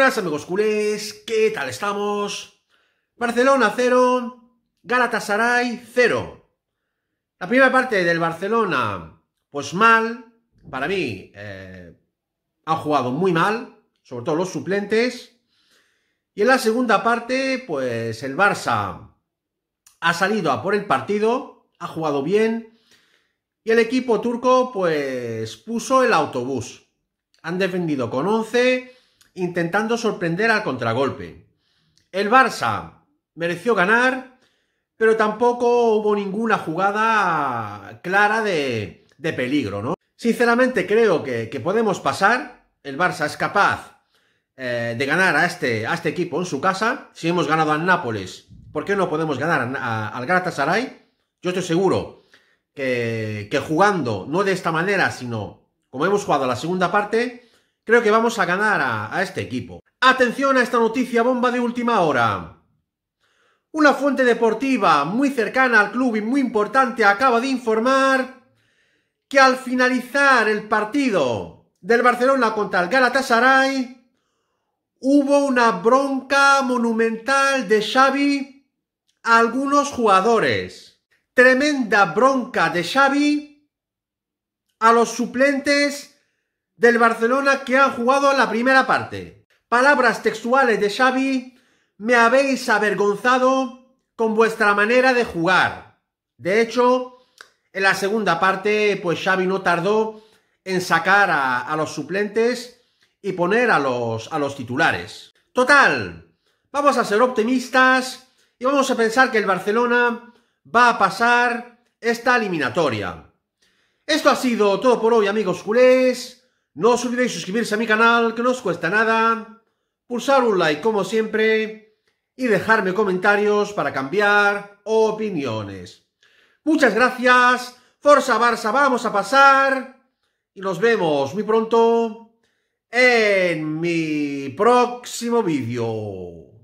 buenas amigos culés, ¿qué tal estamos? Barcelona 0, Galatasaray 0. La primera parte del Barcelona, pues mal, para mí, eh, han jugado muy mal, sobre todo los suplentes. Y en la segunda parte, pues el Barça ha salido a por el partido, ha jugado bien. Y el equipo turco, pues puso el autobús. Han defendido con 11 intentando sorprender al contragolpe. El Barça mereció ganar, pero tampoco hubo ninguna jugada clara de, peligro, ¿no? Sinceramente creo que, podemos pasar. El Barça es capaz eh, de ganar a este, a este equipo en su casa. Si hemos ganado al Nápoles, ¿por qué no podemos ganar al Galatasaray? Yo estoy seguro que, que jugando, no de esta manera, sino como hemos jugado la segunda parte, Creo que vamos a ganar a, este equipo. Atención a esta noticia bomba de última hora. Una fuente deportiva muy cercana al club y muy importante acaba de informar que al finalizar el partido del Barcelona contra el Galatasaray hubo una bronca monumental de Xavi a algunos jugadores. Tremenda bronca de Xavi a los suplentes del Barcelona que han jugado la primera parte. Palabras textuales de Xavi, me habéis avergonzado con vuestra manera de jugar. De hecho, en la segunda parte, pues Xavi no tardó en sacar a, los suplentes y poner a los, a los titulares. Total, vamos a ser optimistas y vamos a pensar que el Barcelona va a pasar esta eliminatoria. Esto ha sido todo por hoy, amigos culés. No os olvidéis suscribirse a mi canal, que no os cuesta nada, pulsar un like como siempre y dejarme comentarios para cambiar opiniones. Muchas gracias, Forza Barça, vamos a pasar y nos vemos muy pronto en mi próximo vídeo.